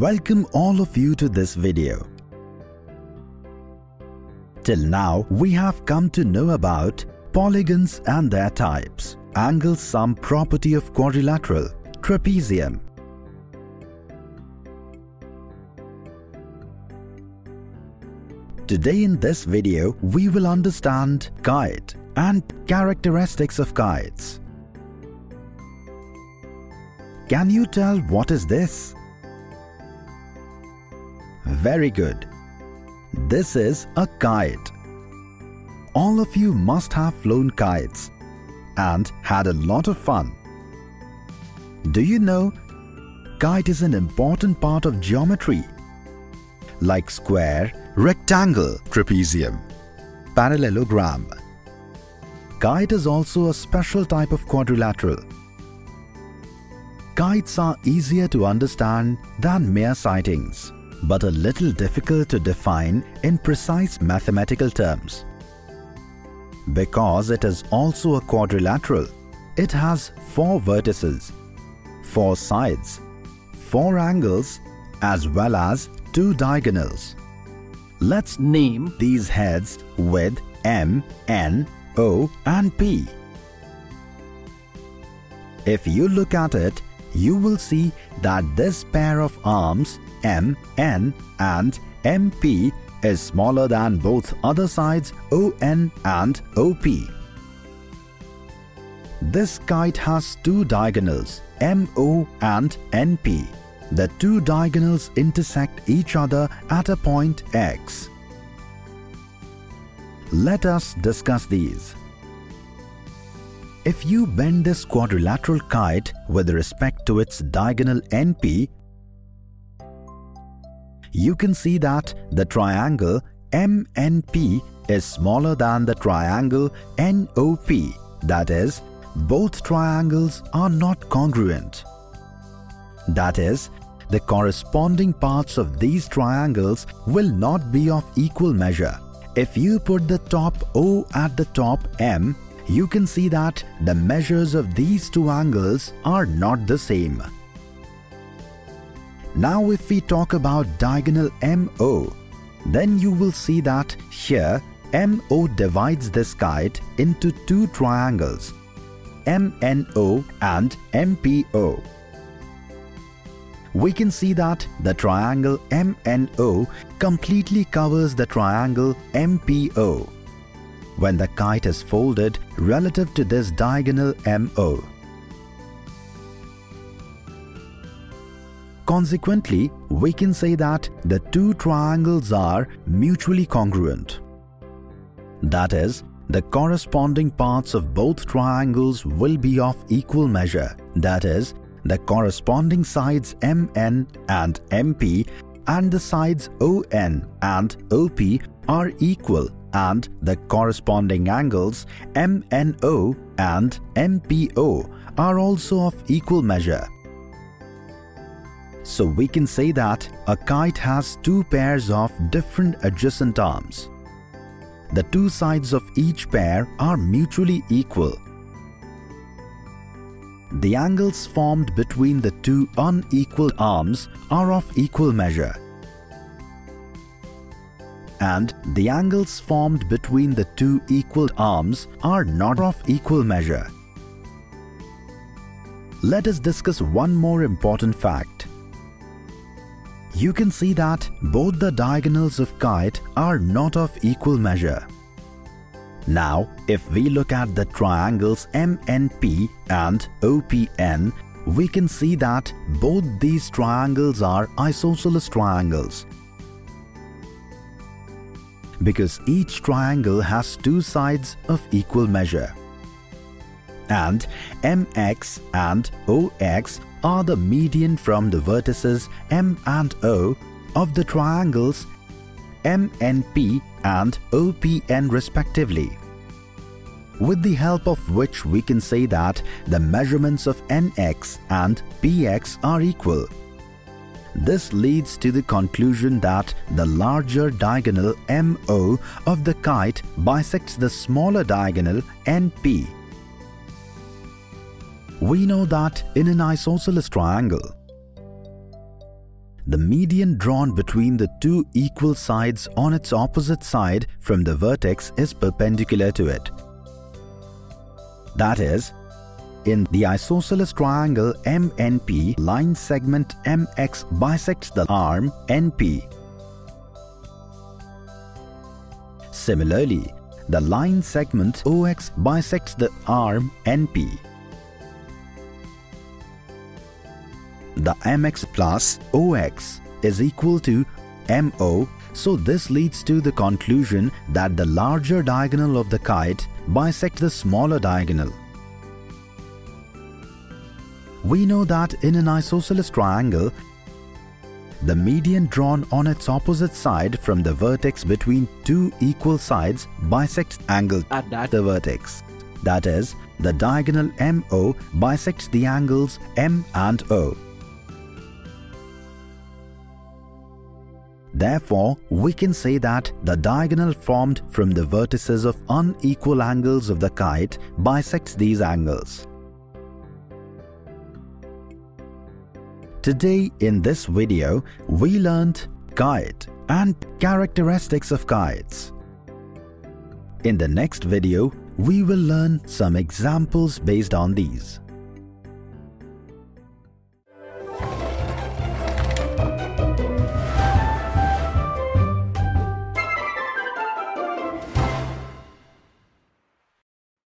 Welcome all of you to this video. Till now, we have come to know about polygons and their types, angle sum property of quadrilateral, trapezium. Today in this video, we will understand kite and characteristics of kites. Can you tell what is this? Very good. This is a kite. All of you must have flown kites and had a lot of fun. Do you know kite is an important part of geometry like square, rectangle, trapezium, parallelogram. Kite is also a special type of quadrilateral. Kites are easier to understand than mere sightings, but a little difficult to define in precise mathematical terms. Because it is also a quadrilateral, it has four vertices, four sides, four angles as well as two diagonals. Let's name these heads with M, N, O and P. If you look at it, you will see that this pair of arms M, N and MP is smaller than both other sides ON and OP. This kite has two diagonals MO and NP. The two diagonals intersect each other at a point X. Let us discuss these. If you bend this quadrilateral kite with respect to its diagonal NP, you can see that the triangle MNP is smaller than the triangle NOP, that is, both triangles are not congruent. That is, the corresponding parts of these triangles will not be of equal measure. If you put the top O at the top M you can see that the measures of these two angles are not the same. Now if we talk about diagonal MO, then you will see that here MO divides this kite into two triangles, MNO and MPO. We can see that the triangle MNO completely covers the triangle MPO when the kite is folded relative to this diagonal MO. Consequently, we can say that the two triangles are mutually congruent. That is, the corresponding parts of both triangles will be of equal measure. That is, the corresponding sides MN and MP and the sides ON and OP are equal and the corresponding angles MNO and MPO are also of equal measure. So we can say that a kite has two pairs of different adjacent arms. The two sides of each pair are mutually equal. The angles formed between the two unequal arms are of equal measure and the angles formed between the two equal arms are not of equal measure. Let us discuss one more important fact. You can see that both the diagonals of kite are not of equal measure. Now, if we look at the triangles MNP and OPN, we can see that both these triangles are isosceles triangles because each triangle has two sides of equal measure. And MX and OX are the median from the vertices M and O of the triangles MNP and OPN respectively. With the help of which we can say that the measurements of NX and PX are equal this leads to the conclusion that the larger diagonal MO of the kite bisects the smaller diagonal NP. We know that in an isosceles triangle, the median drawn between the two equal sides on its opposite side from the vertex is perpendicular to it. That is, in the isosceles triangle MNP, line segment MX bisects the arm NP. Similarly, the line segment OX bisects the arm NP. The MX plus OX is equal to MO so this leads to the conclusion that the larger diagonal of the kite bisects the smaller diagonal. We know that in an isosceles triangle, the median drawn on its opposite side from the vertex between two equal sides bisects angle at that the vertex. That is, the diagonal MO bisects the angles M and O. Therefore, we can say that the diagonal formed from the vertices of unequal angles of the kite bisects these angles. Today in this video, we learned kite and characteristics of kites. In the next video, we will learn some examples based on these.